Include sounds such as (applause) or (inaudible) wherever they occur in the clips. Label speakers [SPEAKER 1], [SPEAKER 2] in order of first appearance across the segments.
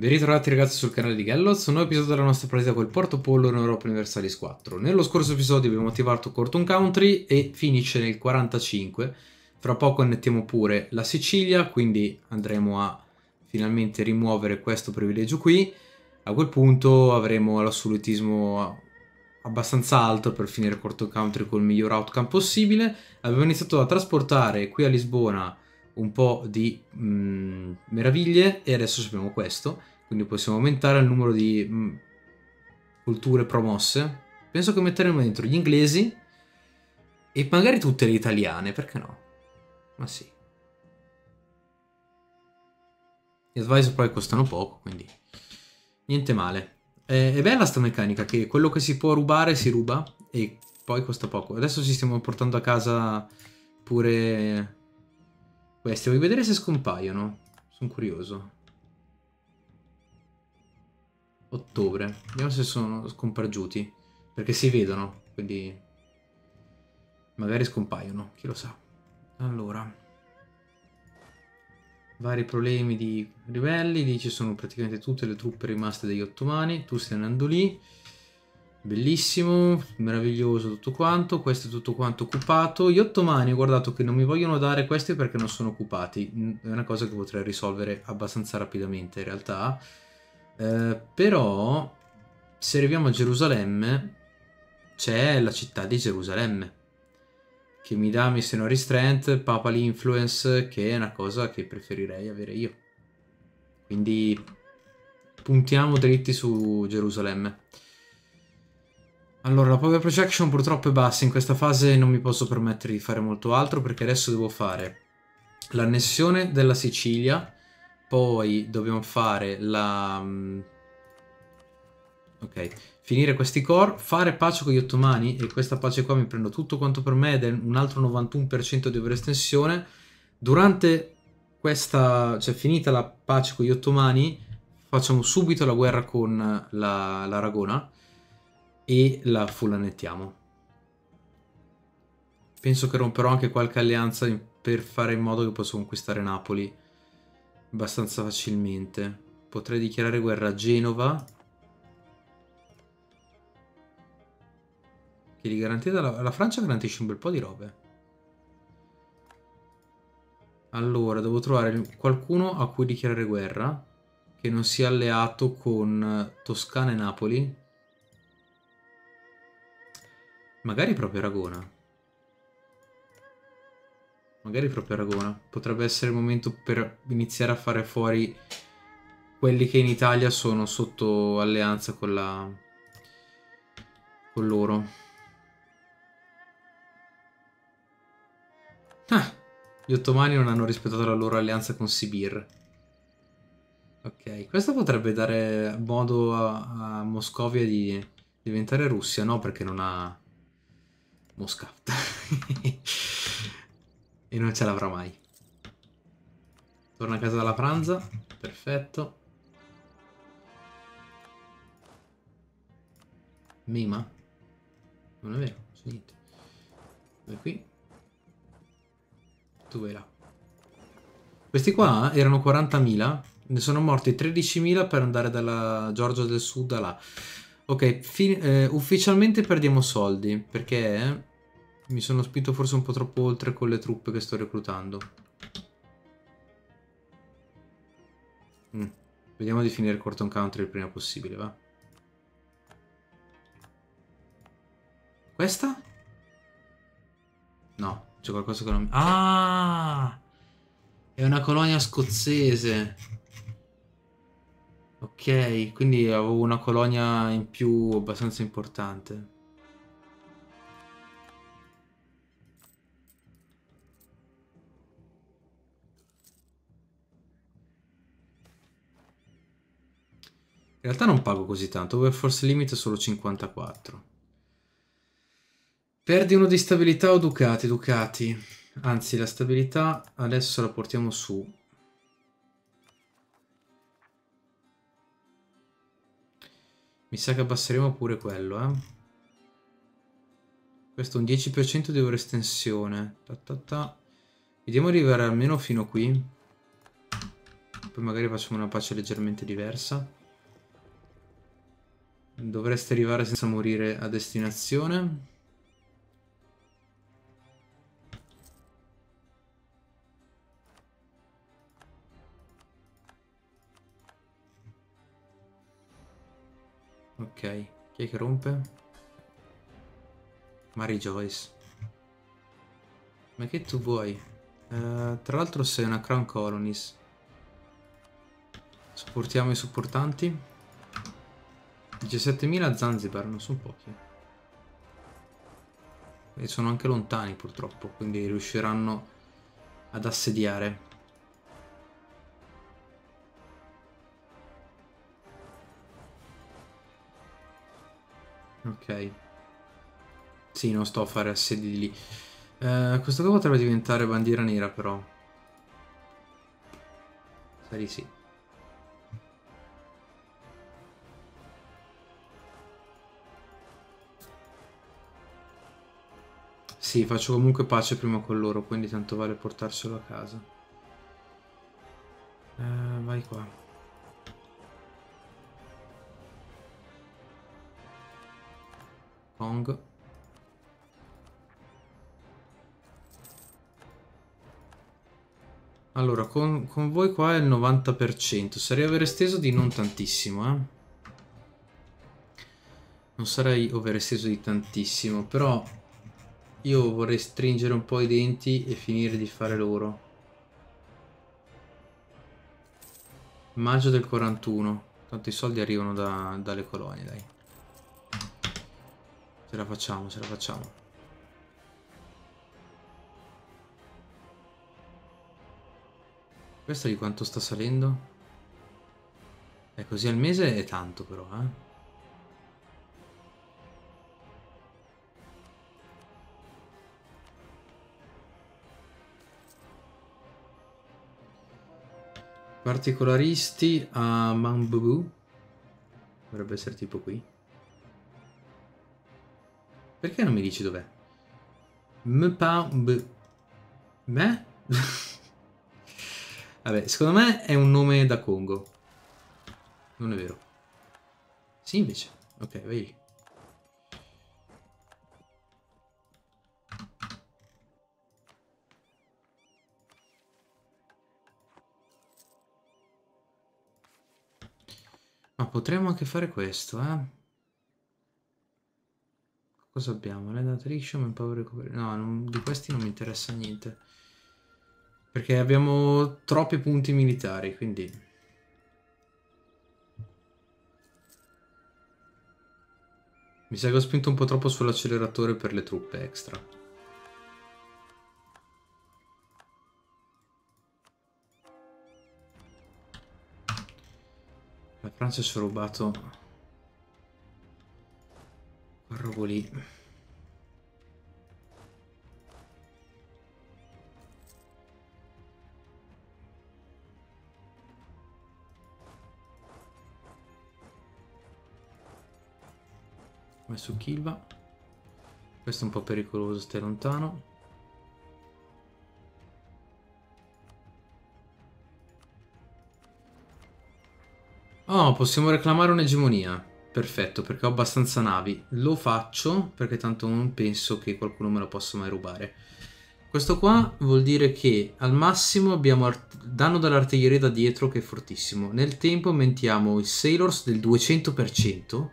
[SPEAKER 1] Ben ritrovati ragazzi sul canale di Galloz, un nuovo episodio della nostra partita col Porto Pollo in Europa Universalis 4. Nello scorso episodio abbiamo attivato Corton Country e finisce nel 45. Fra poco annettiamo pure la Sicilia, quindi andremo a finalmente rimuovere questo privilegio qui. A quel punto avremo l'assolutismo abbastanza alto per finire Corton Country con il miglior outcome possibile. Abbiamo iniziato a trasportare qui a Lisbona un po' di mh, mm, meraviglie e adesso sappiamo questo quindi possiamo aumentare il numero di mh, mm, culture promosse. Penso che metteremo dentro gli inglesi e magari tutte le italiane, perché no? Ma sì. Gli advisor poi costano poco, quindi niente male. È, è bella sta meccanica che quello che si può rubare si ruba e poi costa poco. Adesso ci stiamo portando a casa pure questi. Vuoi vedere se scompaiono? Sono curioso ottobre. Vediamo se sono scompargiuti. Perché si vedono, quindi magari scompaiono, chi lo sa. Allora, vari problemi di ribelli, lì ci sono praticamente tutte le truppe rimaste degli ottomani, tu stai andando lì. Bellissimo, meraviglioso tutto quanto, questo è tutto quanto occupato. Gli ottomani ho guardato che non mi vogliono dare questi perché non sono occupati, è una cosa che potrei risolvere abbastanza rapidamente in realtà. Eh, però, se arriviamo a Gerusalemme, c'è la città di Gerusalemme, che mi dà missione restraint, papal influence, che è una cosa che preferirei avere io. Quindi puntiamo dritti su Gerusalemme. Allora, la power projection purtroppo è bassa, in questa fase non mi posso permettere di fare molto altro perché adesso devo fare l'annessione della Sicilia, poi dobbiamo fare la... Mm, ok, finire questi core, fare pace con gli ottomani e questa pace qua mi prendo tutto quanto per me ed è un altro 91% di overestensione. Durante questa, cioè finita la pace con gli ottomani, facciamo subito la guerra con l'Aragona la, e la fullannettiamo. Penso che romperò anche qualche alleanza per fare in modo che possa conquistare Napoli abbastanza facilmente. Potrei dichiarare guerra a Genova. Che gli garantita la, la Francia garantisce un bel po' di robe. Allora, devo trovare qualcuno a cui dichiarare guerra che non sia alleato con Toscana e Napoli. Magari proprio Aragona. Magari proprio Aragona. Potrebbe essere il momento per iniziare a fare fuori quelli che in Italia sono sotto alleanza con la... con loro. Ah, gli ottomani non hanno rispettato la loro alleanza con Sibir. Ok, questo potrebbe dare modo a, a Moscovia di diventare Russia, no? Perché non ha Mosca. (laughs) E non ce l'avrà mai. Torna a casa dalla pranza. Perfetto. Mima? Non è vero, c'è niente. Vai qui. Tu vai là. Questi qua erano 40.000. Ne sono morti 13.000 per andare dalla Georgia del Sud a là. Ok, eh, ufficialmente perdiamo soldi perché mi sono spinto forse un po' troppo oltre con le truppe che sto reclutando. Mm. Vediamo di finire Corton Country il prima possibile, va? Questa? No, c'è qualcosa che non... Ah! È una colonia scozzese. Ok, quindi avevo una colonia in più abbastanza importante. In realtà non pago così tanto, il limite è solo 54. Perdi uno di stabilità o ducati? Ducati. Anzi, la stabilità adesso la portiamo su. Mi sa che abbasseremo pure quello, eh. Questo è un 10% di overestensione. Ta ta ta. Vediamo arrivare almeno fino qui. poi magari facciamo una pace leggermente diversa. Dovreste arrivare senza morire a destinazione. Ok, chi è che rompe? Mary Joyce. Ma che tu vuoi? Uh, tra l'altro sei una Crown Colonies. Supportiamo i supportanti. 17.000 Zanzibar, non sono pochi. E sono anche lontani purtroppo, quindi riusciranno ad assediare. Ok. Sì, non sto a fare assedi di lì. Uh, questo qua potrebbe diventare bandiera nera però. Sa di sì. Sì, faccio comunque pace prima con loro, quindi tanto vale portarselo a casa. Uh, vai qua. Kong. Allora, con, con, voi qua è il 90%. Sarei aver esteso di non tantissimo, eh. Non sarei over esteso di tantissimo, però io vorrei stringere un po' i denti e finire di fare loro. Maggio del 41. Tanto i soldi arrivano da, dalle colonie, dai. Ce la facciamo, ce la facciamo. Questo di quanto sta salendo? E così al mese è tanto però, eh. Particolaristi a Mambubu. Dovrebbe essere tipo qui. Perché non mi dici dov'è? Mpamb... Me? (laughs) Vabbè, secondo me è un nome da Congo. Non è vero. Sì, invece. Ok, vai. Ma potremmo anche fare questo, eh? Cosa abbiamo? Land Attrition, Manpower Recovery. No, non, di questi non mi interessa niente. Perché abbiamo troppi punti militari, quindi... Mi sa che ho spinto un po' troppo sull'acceleratore per le truppe extra. Ci ha rubato Robo lì. Vai su Kilva. Questo è un po' pericoloso, stai lontano. Possiamo reclamare un'egemonia. Perfetto, perché ho abbastanza navi. Lo faccio perché tanto non penso che qualcuno me lo possa mai rubare. Questo qua vuol dire che al massimo abbiamo danno dall'artiglieria da dietro che è fortissimo. Nel tempo aumentiamo i Sailors del 200%.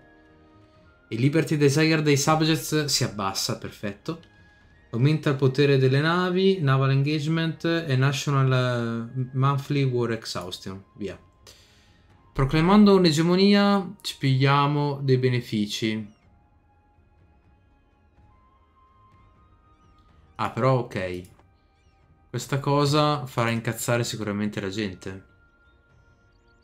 [SPEAKER 1] E Liberty Desire dei Subjects si abbassa, perfetto. Aumenta il potere delle navi, Naval Engagement e National eh, Monthly War Exhaustion. Via. Proclamando un'egemonia ci pigliamo dei benefici. Ah, però ok. Questa cosa farà incazzare sicuramente la gente.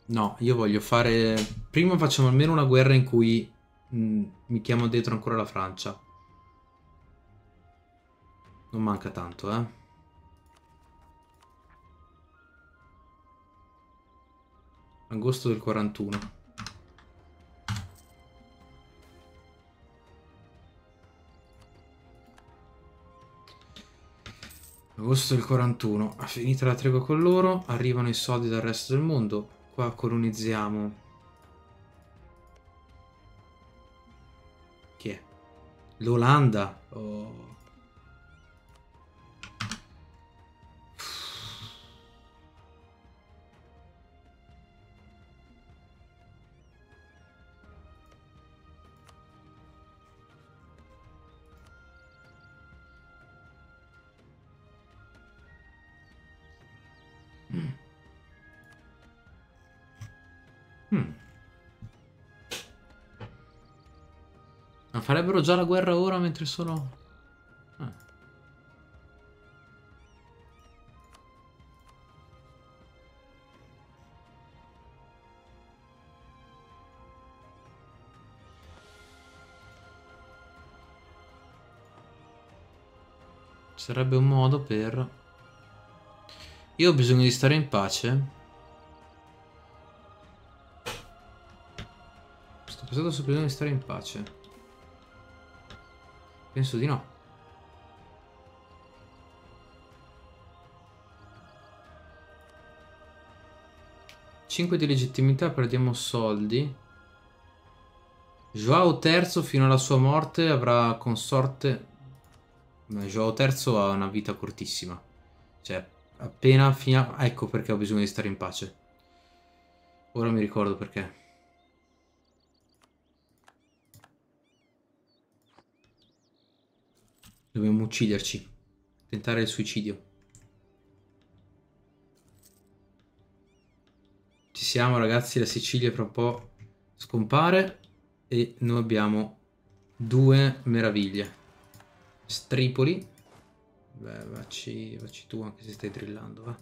[SPEAKER 1] No, io voglio fare... Prima facciamo almeno una guerra in cui mh, mm, mi chiamo dietro ancora la Francia. Non manca tanto, eh. Agosto del 41. Agosto del 41. Ha finito la tregua con loro. Arrivano i soldi dal resto del mondo. Qua colonizziamo. Chi è? L'Olanda. Oh. Farebbero già la guerra ora mentre sono... Ah. Sarebbe un modo per... Io ho bisogno di stare in pace. Sto su bisogno di stare in pace. Penso di no. Cinque di legittimità, perdiamo soldi. Joao III fino alla sua morte avrà consorte... Joao III ha una vita cortissima. Cioè, appena fino Ecco perché ho bisogno di stare in pace. Ora mi ricordo perché. Dobbiamo ucciderci. Tentare il suicidio. Ci siamo ragazzi, la Sicilia fra un po' scompare e noi abbiamo due meraviglie. Stripoli. Beh, vacci, vacci tu anche se stai drillando, va.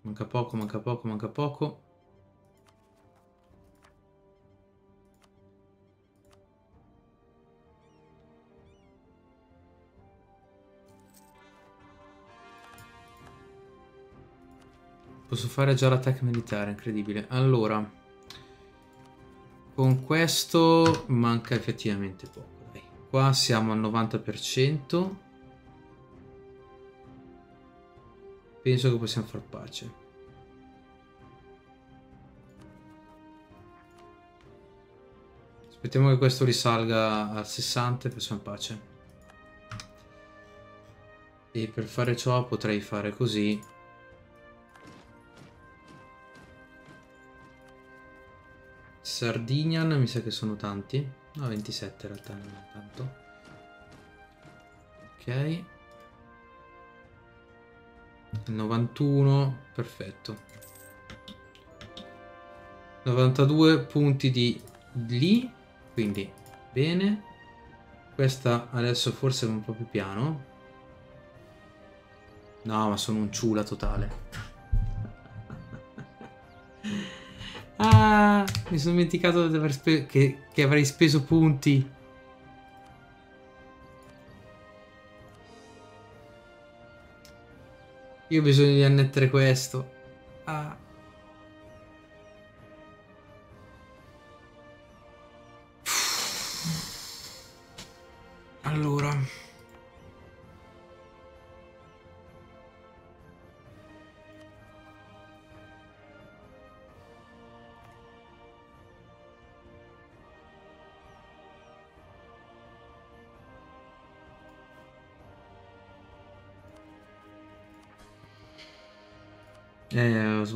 [SPEAKER 1] Manca poco, manca poco, manca poco. Fare già l'attacco militare, incredibile. Allora, con questo manca effettivamente poco. Dai. Qua siamo al 90%. Penso che possiamo far pace. Aspettiamo che questo risalga al 60 e facciamo pace. E per fare ciò potrei fare così Sardinian mi sa che sono tanti. No, 27 in realtà non è tanto. Ok. 91, perfetto. 92 punti di lì, quindi bene. Questa adesso forse è un po' più piano. No, ma sono un ciula totale. Ah, mi sono dimenticato che, che avrei speso punti. Io ho bisogno di annettere questo. Ah.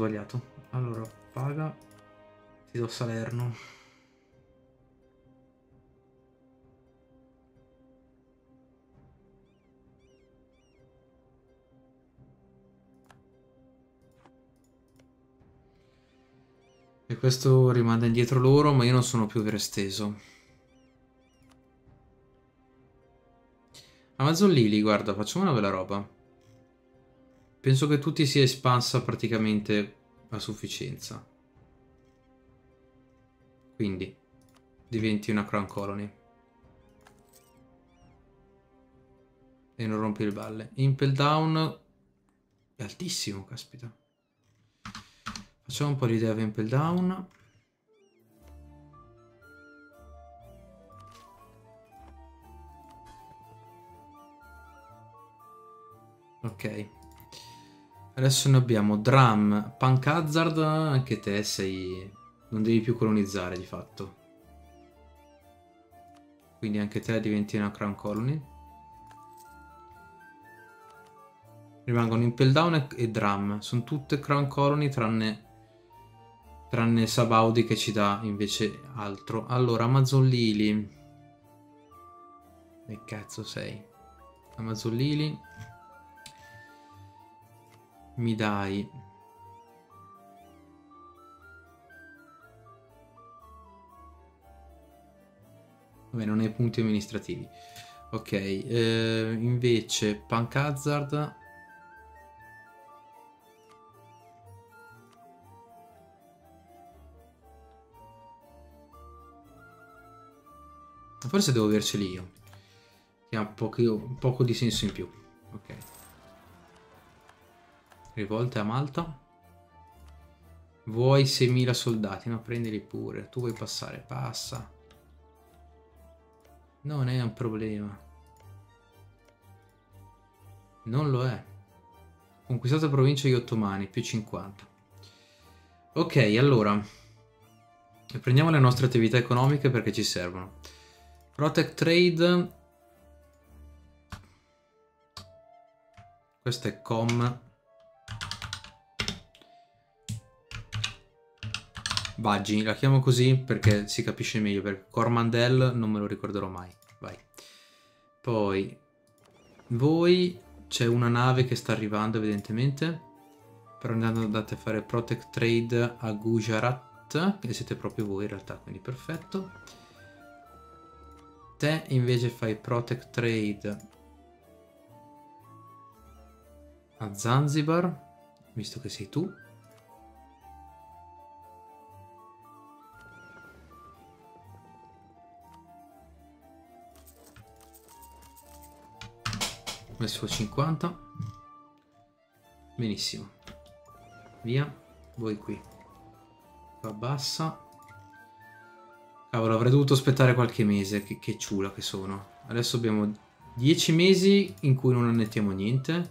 [SPEAKER 1] Sbagliato. Allora, paga. Ti do Salerno. E questo rimanda indietro loro, ma io non sono più esteso. Amazon Lily, guarda, facciamo una bella roba. Penso che tutti sia espansa praticamente a sufficienza. Quindi diventi una crown colony. E non rompi le balle. Impel down è altissimo, caspita. Facciamo un po' di idea di impel down. Ok. Adesso ne abbiamo Drum, Punk Hazard, anche te sei... non devi più colonizzare di fatto. Quindi anche te diventi una Crown Colony. Rimangono Impel Down e Drum. Sono tutte Crown Colony tranne... Tranne Sabaudi che ci dà invece altro. Allora, Amazon Lily. Che cazzo sei? Amazon Lily mi dai Vabbè, non hai punti amministrativi. Ok, eh, invece Punk Hazard. Forse devo averceli io. Che ha poco, poco di senso in più. Ok. Rivolte a Malta. Vuoi 6.000 soldati? No, prendili pure. Tu vuoi passare? Passa. Non è un problema. Non lo è. Conquistate provincia gli ottomani, più 50. Ok, allora. Prendiamo le nostre attività economiche perché ci servono. Protect Trade. Questo è com Baggi, la chiamo così perché si capisce meglio, perché Cormandel non me lo ricorderò mai. Vai. Poi, voi, c'è una nave che sta arrivando evidentemente, però andate a fare Protect Trade a Gujarat, che siete proprio voi in realtà, quindi perfetto. Te invece fai Protect Trade a Zanzibar, visto che sei tu. Messo 50 benissimo. Via. Voi qui. Qua bassa. Cavolo avrei dovuto aspettare qualche mese. Che, che ciula che sono. Adesso abbiamo 10 mesi in cui non annettiamo niente.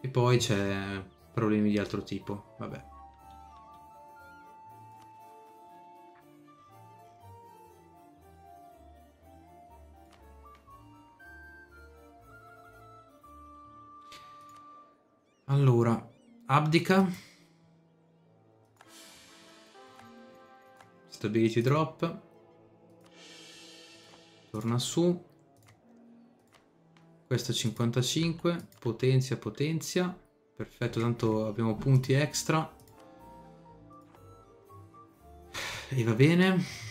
[SPEAKER 1] E poi c'è problemi di altro tipo. Vabbè Allora, abdica. Stability drop. Torna su. Questo 55. Potenzia, potenzia. Perfetto, tanto abbiamo punti extra. E va bene.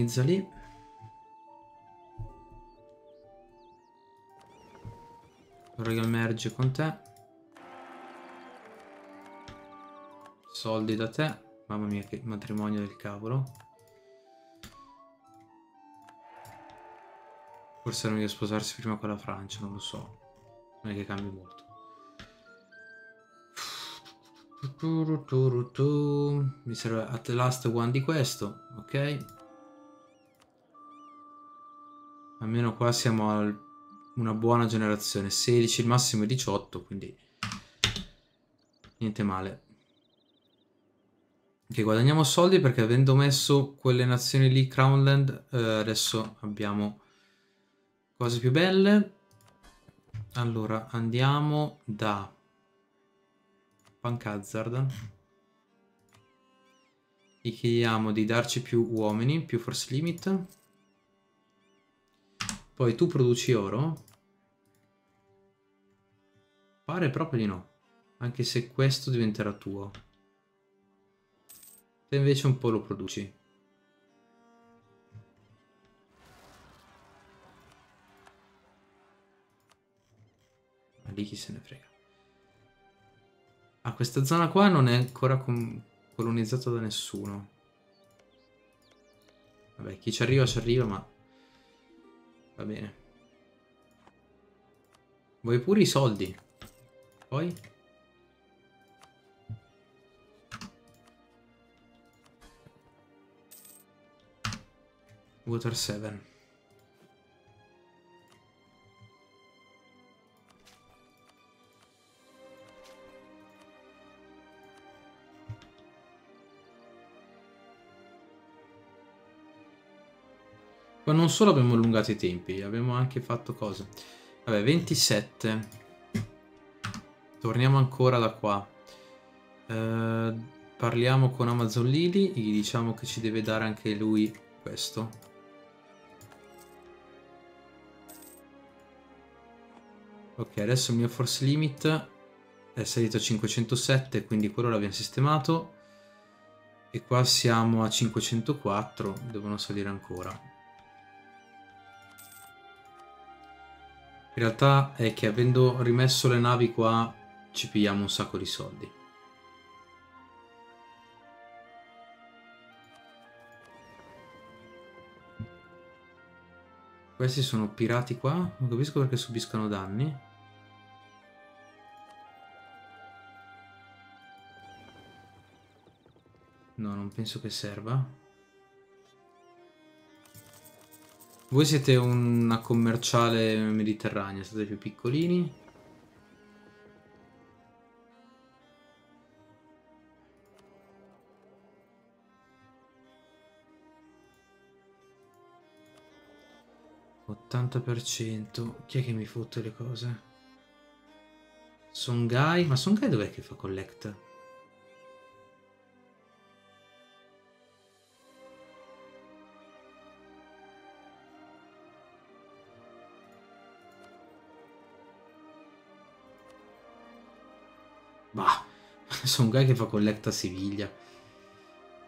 [SPEAKER 1] Colonizza lì. Royal merge con te. Soldi da te. Mamma mia che matrimonio del cavolo. Forse era meglio sposarsi prima con la Francia, non lo so. Non è che cambi molto. Mi serve at last one di questo, ok? Almeno qua siamo a una buona generazione. 16, il massimo è 18, quindi niente male. Ok, guadagniamo soldi perché avendo messo quelle nazioni lì, Crownland, eh, adesso abbiamo cose più belle. Allora, andiamo da Punk Hazard. Gli chiediamo di darci più uomini, più force limit. Poi tu produci oro? Pare proprio di no. Anche se questo diventerà tuo. Te invece un po' lo produci. Ma lì chi se ne frega. Ah, questa zona qua non è ancora colonizzata da nessuno. Vabbè, chi ci arriva ci arriva, ma Va bene. Vuoi pure i soldi? Poi? Water 7. Ma non solo abbiamo allungato i tempi, abbiamo anche fatto cose. Vabbè, 27. Torniamo ancora da qua. Eh, parliamo con Amazon Lily, gli diciamo che ci deve dare anche lui questo. Ok, adesso il mio force limit è salito a 507, quindi quello l'abbiamo sistemato. E qua siamo a 504, devono salire ancora. In realtà è che avendo rimesso le navi qua ci pigliamo un sacco di soldi. Questi sono pirati qua, non capisco perché subiscono danni. No, non penso che serva. Voi siete una commerciale mediterranea, siete più piccolini. ...80%... Chi è che mi fotte le cose? Songhai? Ma Songhai dov'è che fa collect? 'Sto un guy che fa collect a Siviglia.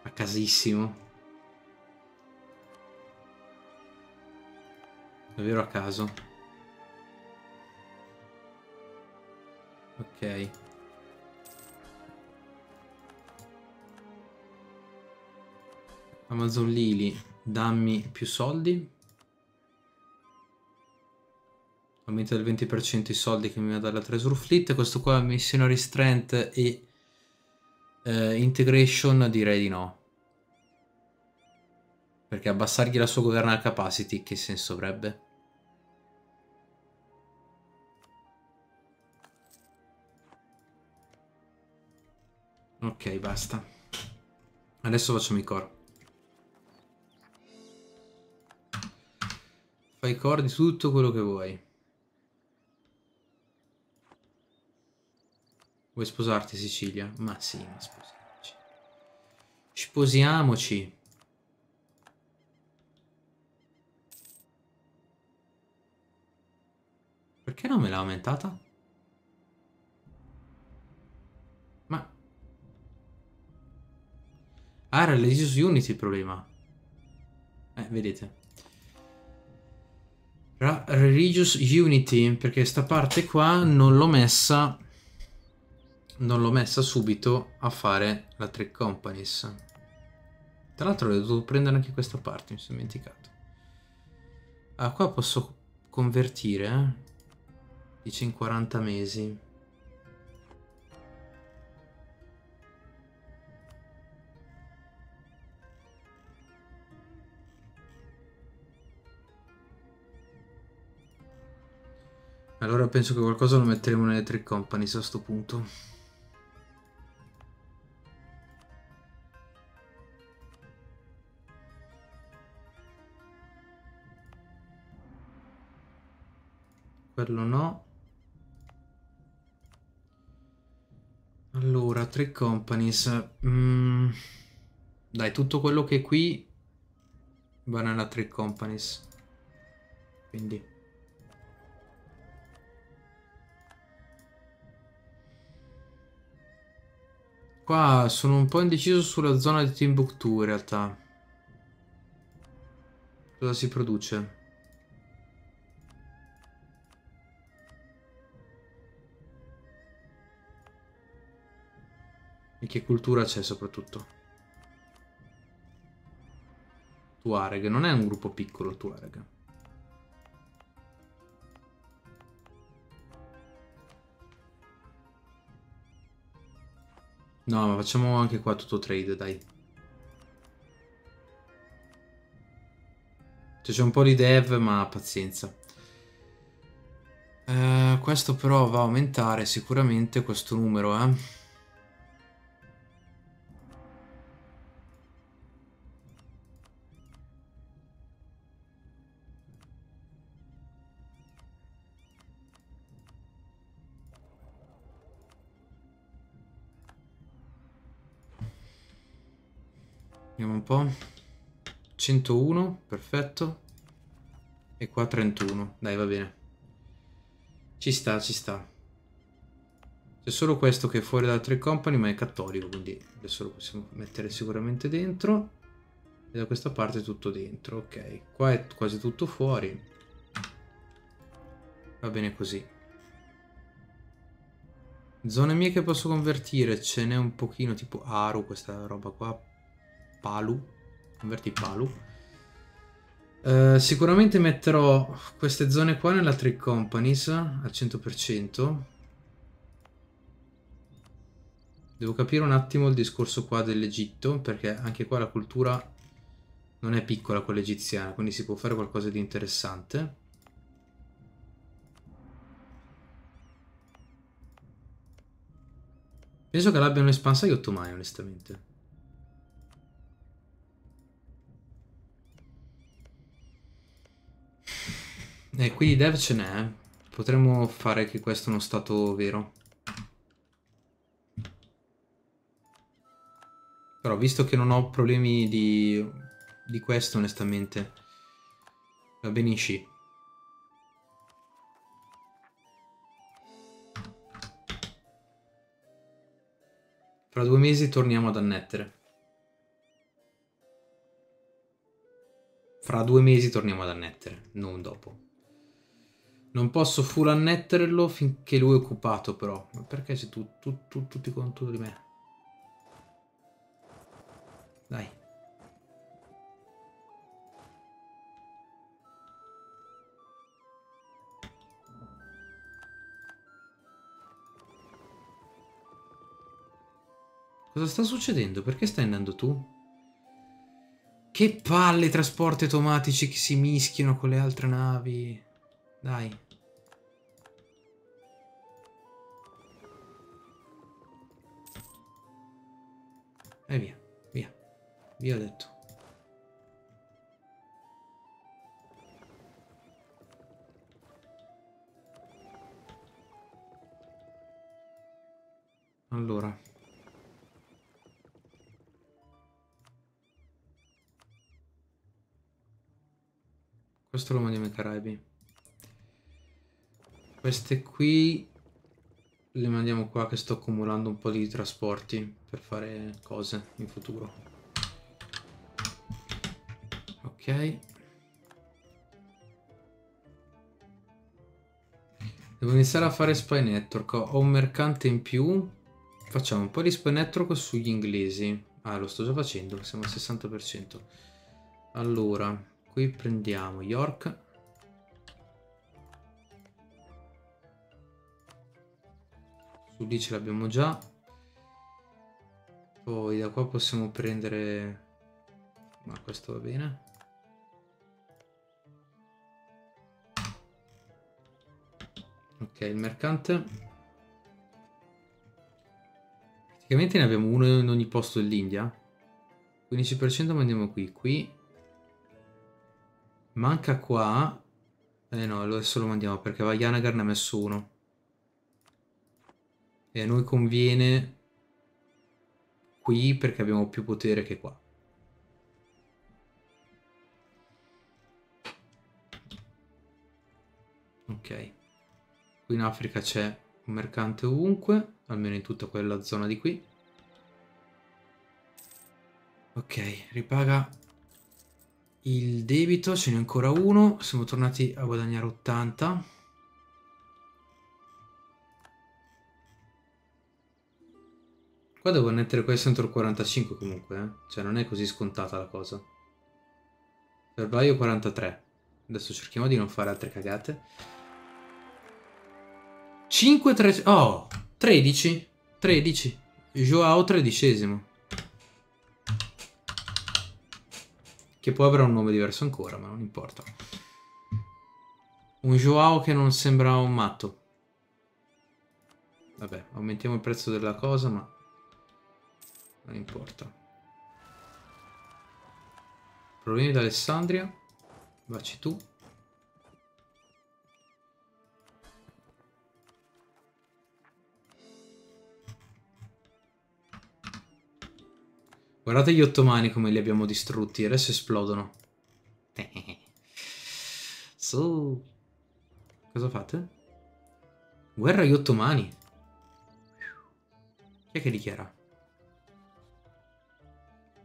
[SPEAKER 1] A casissimo. Davvero a caso. Ok. Amazon Lily, dammi più soldi. Aumenta del 20% i soldi che mi va dalla Treasure Fleet. Questo qua è missione restraint e Uh, integration direi di no. Perché abbassargli la sua governal capacity che senso avrebbe? Ok, basta. Adesso facciamo i core. Fai core di tutto quello che vuoi. Vuoi sposarti Sicilia? Ma sì, ma sposiamoci. Sposiamoci. Perché non me l'ha aumentata? Ma... Ah, era l'Esus Unity il problema. Eh, vedete. Religious Unity, perché sta parte qua non l'ho messa non l'ho messa subito a fare la Trick Companies. Tra l'altro ho dovuto prendere anche questa parte, mi sono dimenticato. Ah, qua posso convertire, eh? Dice in 40 mesi. Allora penso che qualcosa lo metteremo nelle Trick Companies a sto punto. Quello no. Allora, tre companies. Mm, dai, tutto quello che è qui va nella tre companies. Quindi... Qua sono un po' indeciso sulla zona di Timbuktu in realtà. Cosa si produce? E che cultura c'è soprattutto? Tuareg, non è un gruppo piccolo Tuareg. No, ma facciamo anche qua tutto trade, dai. Cioè c'è un po' di dev, ma pazienza. Eh, questo però va a aumentare sicuramente questo numero, eh. Vediamo un po'. 101, perfetto. E qua 31. Dai, va bene. Ci sta, ci sta. C'è solo questo che è fuori dalla Trade Company, ma è cattolico, quindi adesso lo possiamo mettere sicuramente dentro. E da questa parte è tutto dentro, ok. Qua è quasi tutto fuori. Va bene così. Zone mie che posso convertire, ce n'è un pochino, tipo Aru, questa roba qua. Palu. Converti Palu. Uh, sicuramente metterò queste zone qua nella Trick Companies al 100%. Devo capire un attimo il discorso qua dell'Egitto, perché anche qua la cultura non è piccola quella egiziana, quindi si può fare qualcosa di interessante. Penso che l'abbiano espansa gli ottomani, onestamente. E eh, quindi dev ce n'è. Potremmo fare che questo è uno stato vero. Però visto che non ho problemi di, di questo onestamente va sci. Fra due mesi torniamo ad annettere. Fra due mesi torniamo ad annettere, non dopo. Non posso full annetterlo finché lui è occupato però. Ma perché sei tu, tu, tu tutti contro di me? Dai. Cosa sta succedendo? Perché stai andando tu? Che palle trasporti automatici che si mischiano con le altre navi. Dai. E via, via. Via ho detto. Allora. Questo lo mandiamo ai Caraibi. Queste qui le mandiamo qua che sto accumulando un po' di trasporti per fare cose in futuro. Ok. Devo iniziare a fare spy network. Ho un mercante in più. Facciamo un po' di spy network sugli inglesi. Ah, lo sto già facendo, siamo al 60%. Allora, qui prendiamo York. Lì ce l'abbiamo già. Poi da qua possiamo prendere... Ma questo va bene. Ok, il mercante. Praticamente ne abbiamo uno in ogni posto dell'India. 15% mandiamo qui. Qui. Manca qua. Eh no, adesso lo mandiamo perché Vajanagar ne ha messo uno. E a noi conviene qui perché abbiamo più potere che qua. Ok. Qui in Africa c'è un mercante ovunque, almeno in tutta quella zona di qui. Ok, ripaga il debito, ce n'è ancora uno, siamo tornati a guadagnare 80. Qua devo mettere questo entro il 45 comunque, eh? Cioè non è così scontata la cosa. Febbraio 43. Adesso cerchiamo di non fare altre cagate. 5, 3... Oh! 13. 13. Joao tredicesimo. Che poi avrà un nome diverso ancora, ma non importa. Un Joao che non sembra un matto. Vabbè, aumentiamo il prezzo della cosa, ma non importa. Problemi da Alessandria. Vacci tu. Guardate gli ottomani come li abbiamo distrutti. Adesso esplodono. (laughs) Su. Cosa fate? Guerra agli ottomani. Chi è che dichiara?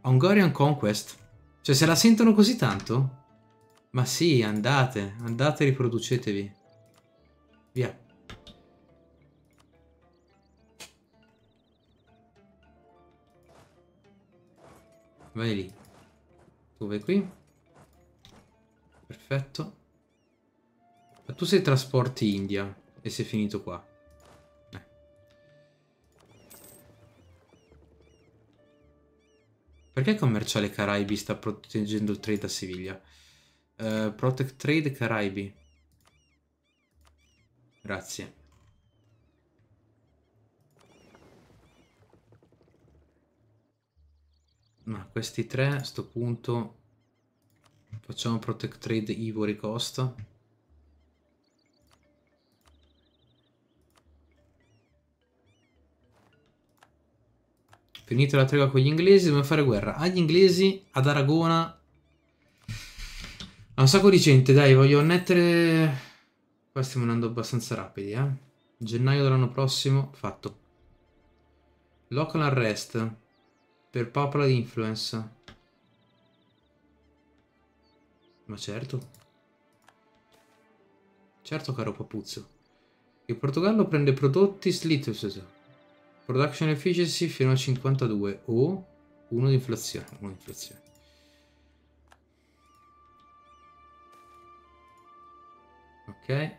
[SPEAKER 1] Hungarian Conquest. Cioè, se la sentono così tanto? Ma sì, andate, andate e riproducetevi. Via. Vai lì. Tu vai qui. Perfetto. Ma tu sei trasporti India e sei finito qua. Perché commerciale Caraibi sta proteggendo il trade a Siviglia? Uh, protect Trade Caraibi. Grazie. Ma questi tre a sto punto facciamo Protect Trade Ivory Coast. Finita la tregua con gli inglesi, dobbiamo fare guerra agli inglesi, ad Aragona. A un sacco di gente, dai, voglio annettere... Qua stiamo andando abbastanza rapidi, eh. Gennaio dell'anno prossimo, fatto. Local arrest. Per Popular Influence. Ma certo. Certo, caro papuzzo. Il Portogallo prende prodotti Slitus. Production Efficiency fino a 52 o 1 di inflazione. 1 di inflazione. Ok.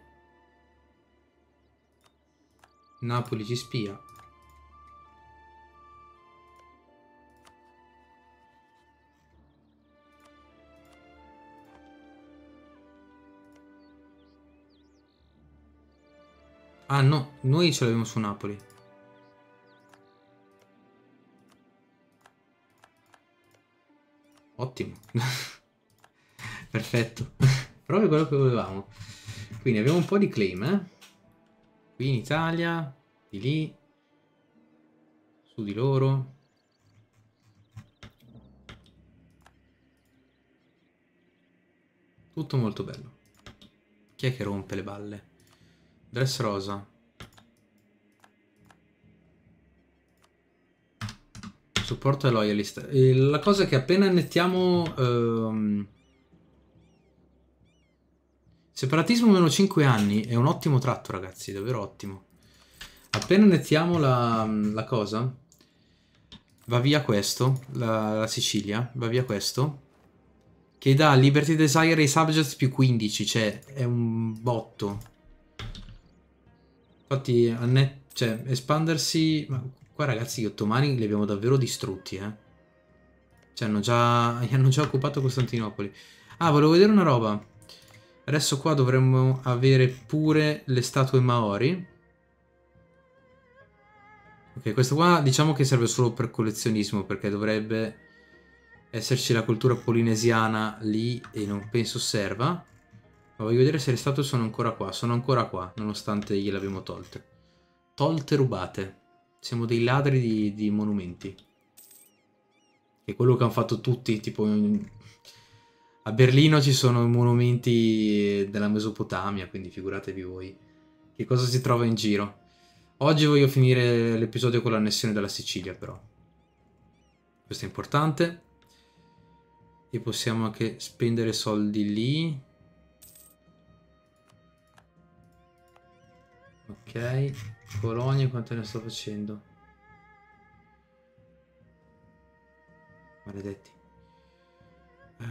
[SPEAKER 1] Napoli ci spia. Ah no, noi ce l'abbiamo su Napoli. Ottimo. (laughs) Perfetto. (laughs) Proprio quello che volevamo. Quindi abbiamo un po' di claim, eh? Qui in Italia, di lì, su di loro. Tutto molto bello. Chi è che rompe le balle? Dress rosa. Supporto e loyalist. E la cosa è che appena annettiamo... Ehm... Separatismo meno 5 anni è un ottimo tratto, ragazzi, davvero ottimo. Appena annettiamo la, la cosa, va via questo, la, la, Sicilia, va via questo, che dà Liberty Desire ai subjects più 15, cioè è un botto. Infatti, cioè, espandersi... Ma qua ragazzi gli ottomani li abbiamo davvero distrutti, eh. Cioè, hanno già, (laughs) hanno già occupato Costantinopoli. Ah, volevo vedere una roba. Adesso qua dovremmo avere pure le statue Maori. Ok, questo qua diciamo che serve solo per collezionismo, perché dovrebbe esserci la cultura polinesiana lì e non penso serva. Ma voglio vedere se le statue sono ancora qua. Sono ancora qua, nonostante gliele abbiamo tolte. Tolte rubate. Siamo dei ladri di, di monumenti. È quello che hanno fatto tutti, tipo... A Berlino ci sono i monumenti della Mesopotamia, quindi figuratevi voi che cosa si trova in giro. Oggi voglio finire l'episodio con l'annessione della Sicilia, però. Questo è importante. E possiamo anche spendere soldi lì. Ok, colonie quante ne sto facendo? Maledetti. Uh...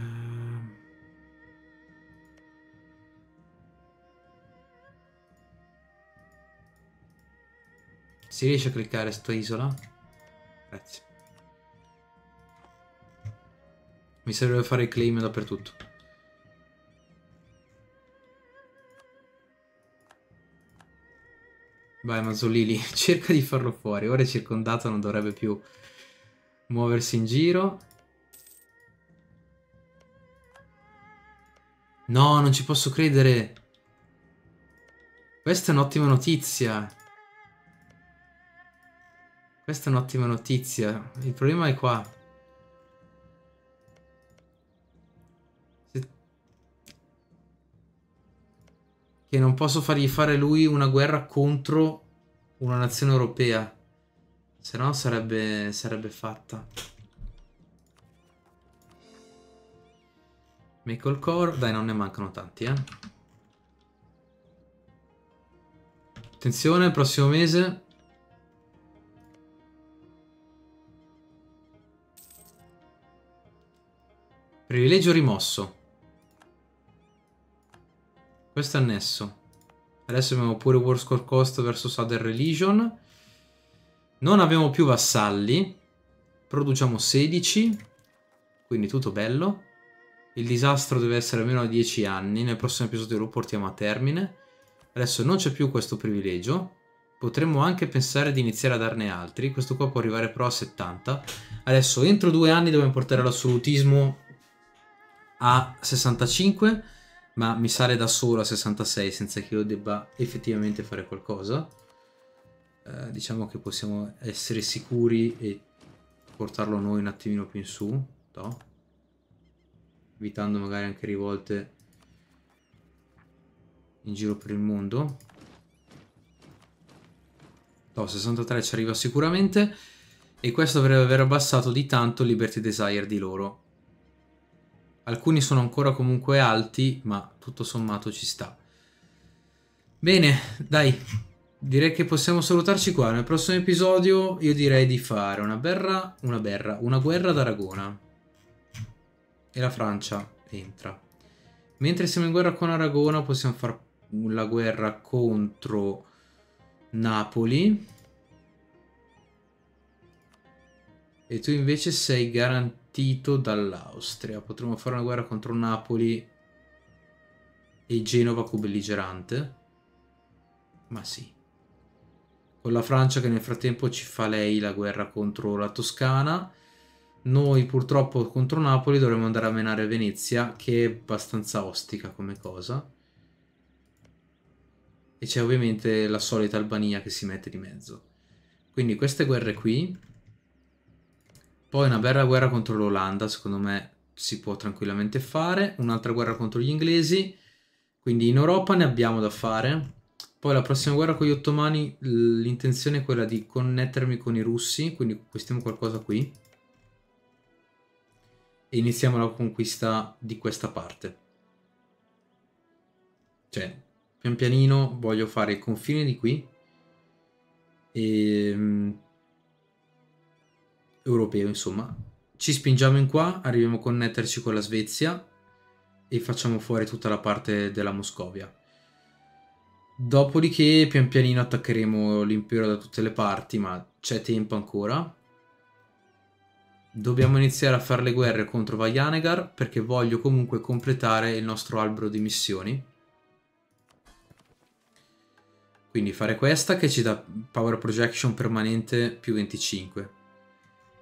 [SPEAKER 1] Si riesce a cliccare sta isola? Grazie. Mi serve fare i claim dappertutto. Vai Mazzolili, (laughs) cerca di farlo fuori. Ora è circondato, non dovrebbe più muoversi in giro. No, non ci posso credere. Questa è un'ottima notizia. Questa è un'ottima notizia. Il problema è qua. Che non posso fargli fare lui una guerra contro una nazione europea. Se no sarebbe, sarebbe fatta. Michael Core. Dai, non ne mancano tanti, eh. Attenzione, prossimo mese. Privilegio rimosso. Questo è annesso. Adesso abbiamo pure War Score Cost verso Southern Religion. Non abbiamo più vassalli. Produciamo 16. Quindi tutto bello. Il disastro deve essere almeno a 10 anni. Nel prossimo episodio lo portiamo a termine. Adesso non c'è più questo privilegio. Potremmo anche pensare di iniziare a darne altri. Questo qua può arrivare però a 70. Adesso entro due anni dobbiamo portare l'assolutismo a 65 ma mi sale da solo a 66 senza che io debba effettivamente fare qualcosa. Eh, diciamo che possiamo essere sicuri e portarlo noi un attimino più in su, no? evitando magari anche rivolte in giro per il mondo. No, 63 ci arriva sicuramente e questo dovrebbe aver abbassato di tanto Liberty Desire di loro. Alcuni sono ancora comunque alti, ma tutto sommato ci sta. Bene, dai, direi che possiamo salutarci qua. Nel prossimo episodio io direi di fare una berra, una berra, una guerra d'Aragona. E la Francia entra. Mentre siamo in guerra con Aragona possiamo fare la guerra contro Napoli. E tu invece sei garantito partito dall'Austria. Potremmo fare una guerra contro Napoli e Genova co-belligerante. Ma sì. Con la Francia che nel frattempo ci fa lei la guerra contro la Toscana. Noi purtroppo contro Napoli dovremmo andare a menare Venezia, che è abbastanza ostica come cosa. E c'è ovviamente la solita Albania che si mette di mezzo. Quindi queste guerre qui poi una bella guerra contro l'Olanda, secondo me si può tranquillamente fare. Un'altra guerra contro gli inglesi. Quindi in Europa ne abbiamo da fare. Poi la prossima guerra con gli ottomani, l'intenzione è quella di connettermi con i russi, quindi conquistiamo qualcosa qui. E iniziamo la conquista di questa parte. Cioè, pian pianino voglio fare il confine di qui. E ehm, europeo, insomma. Ci spingiamo in qua, arriviamo a connetterci con la Svezia e facciamo fuori tutta la parte della Moscovia. Dopodiché pian pianino attaccheremo l'impero da tutte le parti, ma c'è tempo ancora. Dobbiamo iniziare a fare le guerre contro Vajanegar perché voglio comunque completare il nostro albero di missioni. Quindi fare questa che ci dà power projection permanente più 25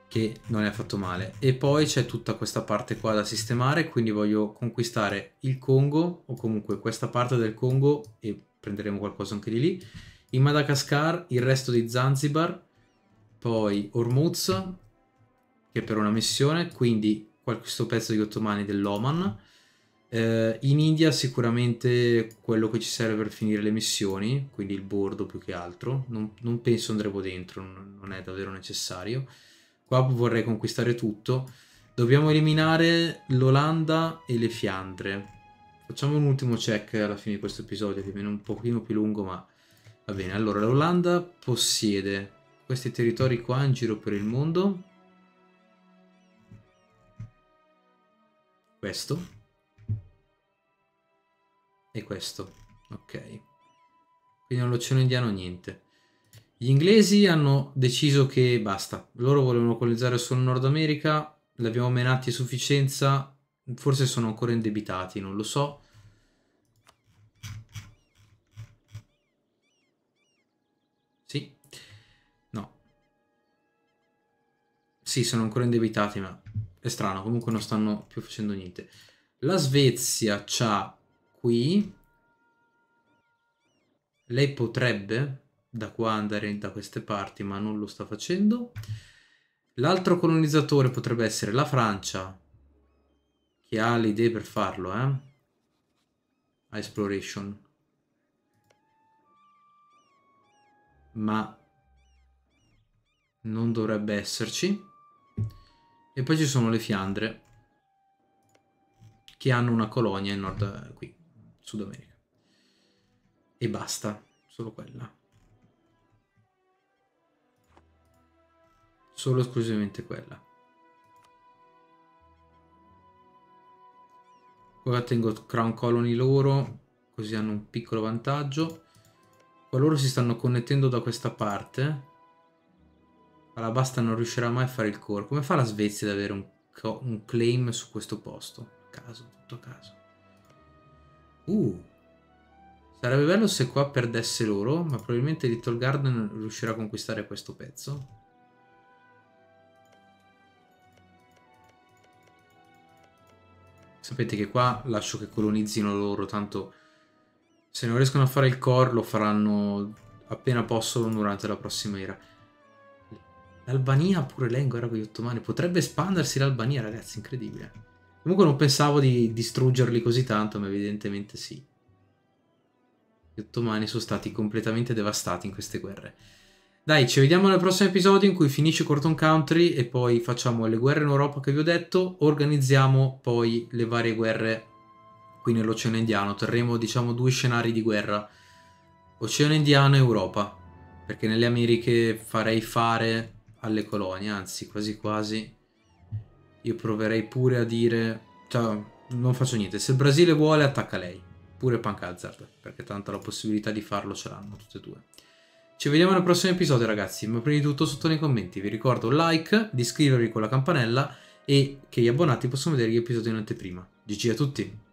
[SPEAKER 1] che non è affatto male. E poi c'è tutta questa parte qua da sistemare, quindi voglio conquistare il Congo, o comunque questa parte del Congo, e prenderemo qualcosa anche di lì. In Madagascar, il resto di Zanzibar, poi Hormuz, che per una missione, quindi questo pezzo di ottomani dell'Oman. Eh, in India sicuramente quello che ci serve per finire le missioni, quindi il bordo più che altro. Non, non penso andremo dentro, non, non è davvero necessario. Qua vorrei conquistare tutto. Dobbiamo eliminare l'Olanda e le Fiandre. Facciamo un ultimo check alla fine di questo episodio, che viene un pochino più lungo, ma va bene. Allora, l'Olanda possiede questi territori qua in giro per il mondo. Questo. E questo. Ok. Quindi nell'Oceano Indiano niente. Gli inglesi hanno deciso che basta, loro volevano colonizzare solo Nord America, li abbiamo menati a sufficienza, forse sono ancora indebitati, non lo so. Sì, no. Sì, sono ancora indebitati, ma è strano, comunque non stanno più facendo niente. La Svezia c'ha qui. Lei potrebbe da qua andare da queste parti, ma non lo sta facendo. L'altro colonizzatore potrebbe essere la Francia, che ha le idee per farlo, eh? Exploration. Ma non dovrebbe esserci. E poi ci sono le Fiandre, che hanno una colonia in nord, qui, Sud America. E basta, solo quella. Solo esclusivamente quella. Qua tengo Crown Colony loro, così hanno un piccolo vantaggio. Qua loro si stanno connettendo da questa parte. Alabasta non riuscirà mai a fare il core. Come fa la Svezia ad avere un, un claim su questo posto? Caso, tutto caso. Uh. Sarebbe bello se qua perdesse loro, ma probabilmente Little Garden riuscirà a conquistare questo pezzo. Sapete che qua lascio che colonizzino loro, tanto se non riescono a fare il core lo faranno appena possono durante la prossima era. L'Albania pure lei ancora con gli ottomani. Potrebbe espandersi l'Albania, ragazzi, incredibile. Comunque non pensavo di distruggerli così tanto, ma evidentemente sì. Gli ottomani sono stati completamente devastati in queste guerre. Dai, ci vediamo nel prossimo episodio in cui finisce Corton Country e poi facciamo le guerre in Europa che vi ho detto, organizziamo poi le varie guerre qui nell'Oceano Indiano, terremo diciamo due scenari di guerra, Oceano Indiano e Europa, perché nelle Americhe farei fare alle colonie, anzi quasi quasi. Io proverei pure a dire, cioè non faccio niente, se il Brasile vuole attacca lei, pure Punk Hazard, perché tanto la possibilità di farlo ce l'hanno tutte e due. Ci vediamo nel prossimo episodio ragazzi, ma prima di tutto sotto nei commenti vi ricordo like, di iscrivervi con la campanella e che gli abbonati possono vedere gli episodi in anteprima. GG a tutti!